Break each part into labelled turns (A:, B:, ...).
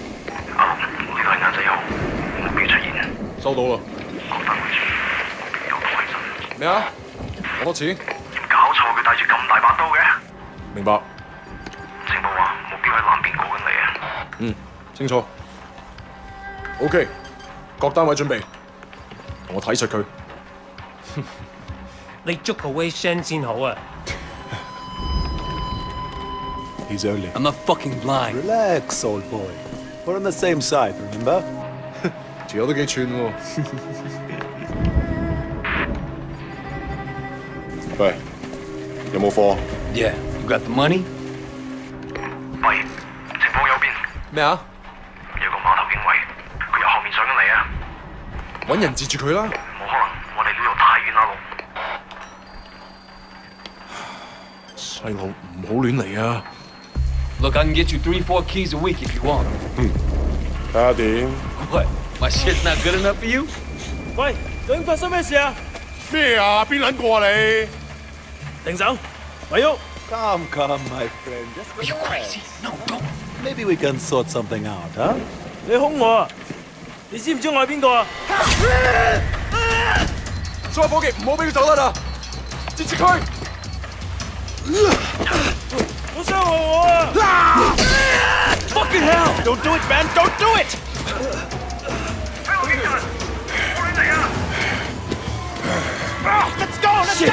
A: 呢个系眼仔号，
B: 咩啊？好多錢？
A: 搞錯，佢帶住咁大把刀嘅。
B: 明白。
A: 情報話目標喺南邊過緊嚟啊！
B: 嗯，清楚。OK，各單位準備，同我睇實佢。
C: 你捉個 Wei Shen 先好啊
D: ！He's only.
E: I'm not fucking blind.
D: Relax, old boy. We're on the same side, remember?
B: 條友都幾串喎。喂，有冇貨
E: ？Yeah, you got the money?
A: 喂，情報有變，
B: 咩啊？
A: 有個碼頭警衛，佢由後面上緊嚟啊！
B: 揾人截住佢啦！
A: 冇可能，我哋呢度太遠啦，路。
B: 細路唔好亂嚟啊
E: ！Look, I can get you three, four keys a week if you want.
B: 嗯，睇下點
E: ？What? My shit's not good enough for you?
C: 喂，究竟發生咩事啊？
B: 咩啊？邊撚個啊你？
C: 停手，咪喐！
D: Come, come, my friend. Just
E: Are you crazy? No, don't.
D: Maybe we can sort something out, huh?
C: 你凶我啊！你知唔知我系边个啊？
B: 所有伙计唔好俾佢走得啦！截住佢！
C: 好伤害我啊！
E: Fucking hell! Don't do it, man! Don't do it!
A: 香港警察，过嚟嚟啊！
E: Let's go! Let's go!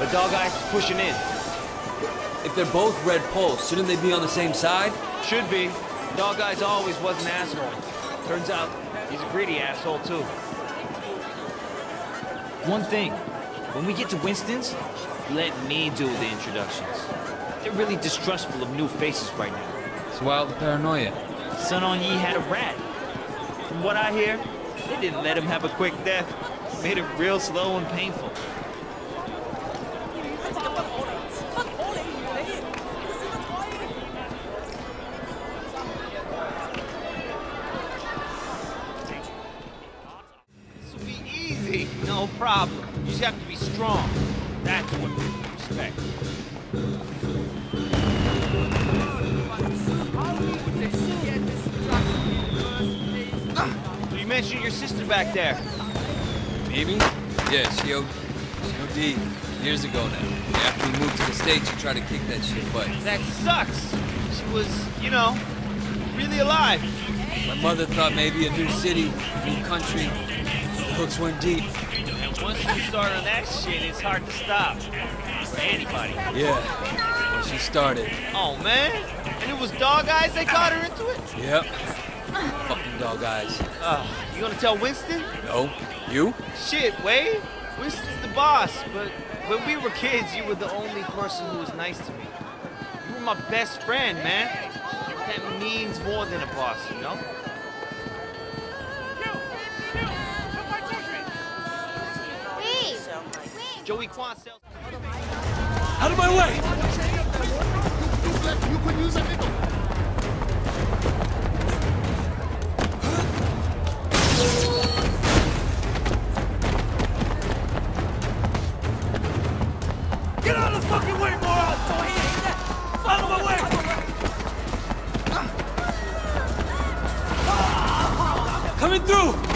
F: But Dog Eyes is pushing in.
E: If they're both red poles, shouldn't they be on the same side?
F: Should be. Dog Eyes always was an asshole. Turns out he's a greedy asshole too. One thing, when we get to Winston's, let me do the introductions. They're really distrustful of new faces right now.
E: It's wild paranoia.
F: Sun On Yee had a rat. From what I hear, they didn't let him have a quick death. Made it real slow and painful. Problem. You just have to be strong. That's what we respect. So you mentioned your sister back there.
E: Maybe? Yeah, she, O- she OD years ago now. After we moved to the States, she tried to kick that shit butt.
F: That sucks. She was, you know, really alive.
E: My mother thought maybe a new city, new country. The hooks weren't deep.
F: Once you start on that shit, it's hard to stop. For anybody.
E: Yeah, well, she started.
F: Oh, man. And it was dog eyes that got her into it?
E: Yep. Fucking dog eyes.
F: Uh, you gonna tell Winston?
E: No? You?
F: Shit, Wade. Winston's the boss, but when we were kids, you were the only person who was nice to me. You were my best friend, man. That means more than a boss, you know? Joey Quan sells.
B: Out of my way!
C: You could use a nickel.
B: Coming through!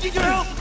C: I need your help!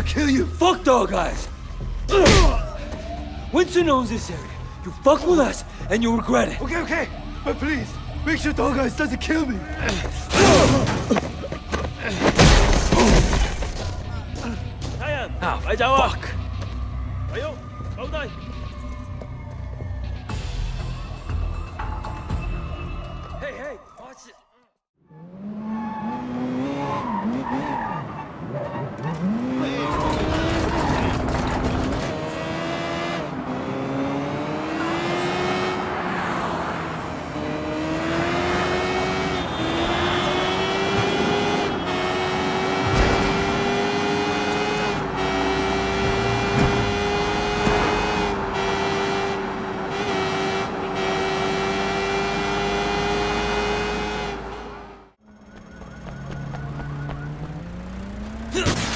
B: Gonna kill you! Fuck dog eyes! Winston owns this area. You fuck with us, and you'll regret it.
C: Okay, okay, but please, make sure Dog Eyes doesn't kill me.
B: Ah,
C: phải 走 à?
B: fuck!
C: Ugh!